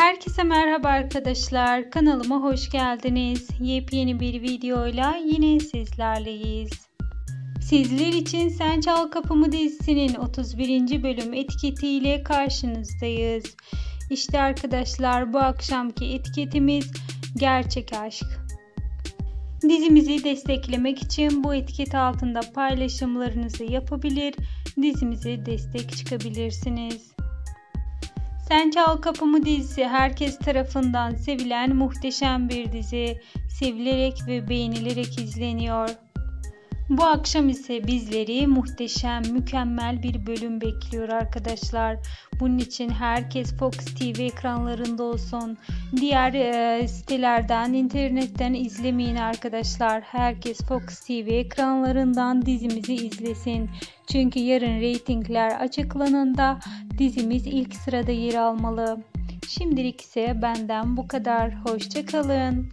Herkese merhaba arkadaşlar. Kanalıma hoş geldiniz. Yepyeni bir videoyla yine sizlerleyiz. Sizler için Sen Çal Kapımı dizisinin 31. bölüm etiketiyle karşınızdayız. İşte arkadaşlar bu akşamki etiketimiz gerçek aşk. Dizimizi desteklemek için bu etiket altında paylaşımlarınızı yapabilir, dizimize destek çıkabilirsiniz. Sen Çal Kapımı dizisi herkes tarafından sevilen muhteşem bir dizi. Sevilerek ve beğenilerek izleniyor. Bu akşam ise bizleri muhteşem, mükemmel bir bölüm bekliyor arkadaşlar. Bunun için herkes Fox TV ekranlarında olsun. Diğer e, sitelerden, internetten izlemeyin arkadaşlar. Herkes Fox TV ekranlarından dizimizi izlesin. Çünkü yarın reytingler açıklanında dizimiz ilk sırada yer almalı. Şimdilik ise benden bu kadar. Hoşçakalın.